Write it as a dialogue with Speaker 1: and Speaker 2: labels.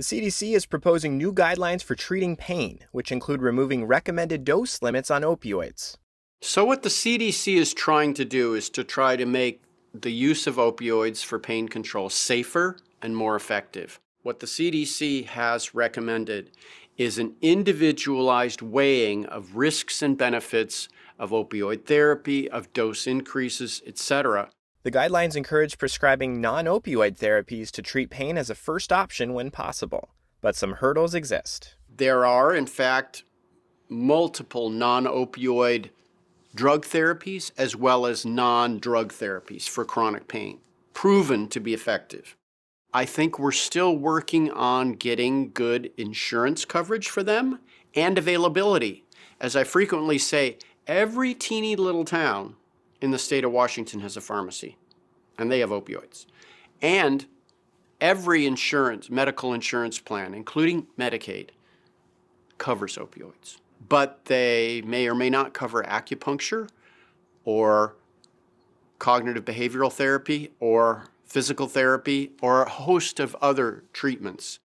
Speaker 1: The CDC is proposing new guidelines for treating pain, which include removing recommended dose limits on opioids.
Speaker 2: So, what the CDC is trying to do is to try to make the use of opioids for pain control safer and more effective. What the CDC has recommended is an individualized weighing of risks and benefits of opioid therapy, of dose increases, etc.
Speaker 1: The guidelines encourage prescribing non opioid therapies to treat pain as a first option when possible, but some hurdles exist.
Speaker 2: There are, in fact, multiple non opioid drug therapies as well as non drug therapies for chronic pain, proven to be effective. I think we're still working on getting good insurance coverage for them and availability. As I frequently say, every teeny little town in the state of Washington has a pharmacy, and they have opioids. And every insurance, medical insurance plan, including Medicaid, covers opioids but they may or may not cover acupuncture or cognitive behavioral therapy or physical therapy or a host of other treatments.